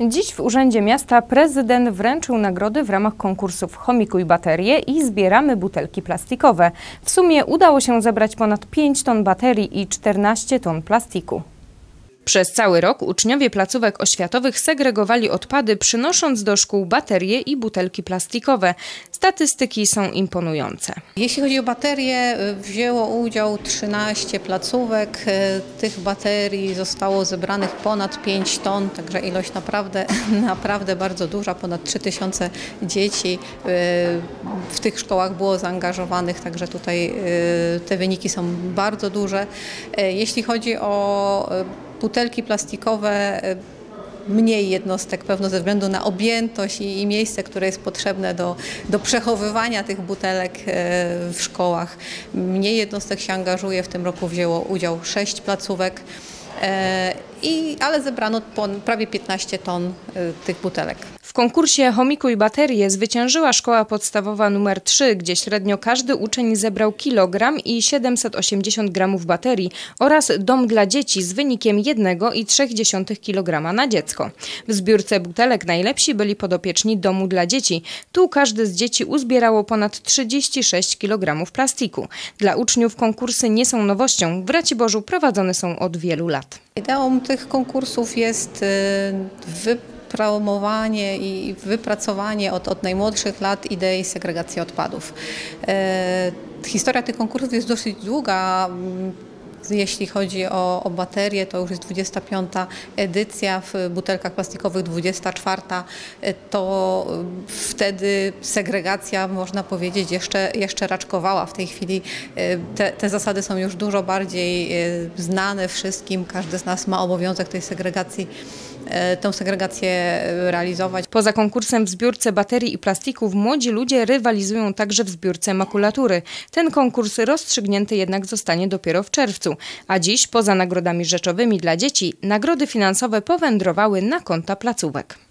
Dziś w Urzędzie Miasta prezydent wręczył nagrody w ramach konkursów Chomikuj baterie i Zbieramy butelki plastikowe. W sumie udało się zebrać ponad 5 ton baterii i 14 ton plastiku. Przez cały rok uczniowie placówek oświatowych segregowali odpady, przynosząc do szkół baterie i butelki plastikowe. Statystyki są imponujące. Jeśli chodzi o baterie, wzięło udział 13 placówek. Tych baterii zostało zebranych ponad 5 ton, także ilość naprawdę, naprawdę bardzo duża. Ponad 3000 dzieci y, w tych szkołach było zaangażowanych, także tutaj te wyniki są bardzo duże. Jeśli chodzi o butelki plastikowe mniej jednostek pewno ze względu na objętość i, i, miejsce, które jest potrzebne do, do przechowywania tych butelek w szkołach. Mniej jednostek się angażuje, w tym roku wzięło udział sześć placówek. I, ale zebrano prawie 15 ton tych butelek. W konkursie Chomikuj baterie zwyciężyła szkoła podstawowa numer 3, gdzie średnio każdy uczeń zebrał kilogram i 780 gramów baterii oraz dom dla dzieci z wynikiem 1,3 kg na dziecko. W zbiórce butelek najlepsi byli podopieczni domu dla dzieci. Tu każdy z dzieci uzbierało ponad 36 kg plastiku. Dla uczniów konkursy nie są nowością. W Raciborzu prowadzone są od wielu lat. Ideą tych konkursów jest y, wypracowanie promowanie i wypracowanie od, od najmłodszych lat idei segregacji odpadów. E, historia tych konkursów jest dosyć długa. Jeśli chodzi o, o baterie, to już jest 25. edycja, w butelkach plastikowych 24. To wtedy segregacja, można powiedzieć, jeszcze, jeszcze raczkowała. W tej chwili e, te, te zasady są już dużo bardziej e, znane wszystkim. Każdy z nas ma obowiązek tej segregacji tę segregację realizować. Poza konkursem w zbiórce baterii i plastików młodzi ludzie rywalizują także w zbiórce makulatury. Ten konkurs rozstrzygnięty jednak zostanie dopiero w czerwcu a dziś poza nagrodami rzeczowymi dla dzieci nagrody finansowe powędrowały na konta placówek.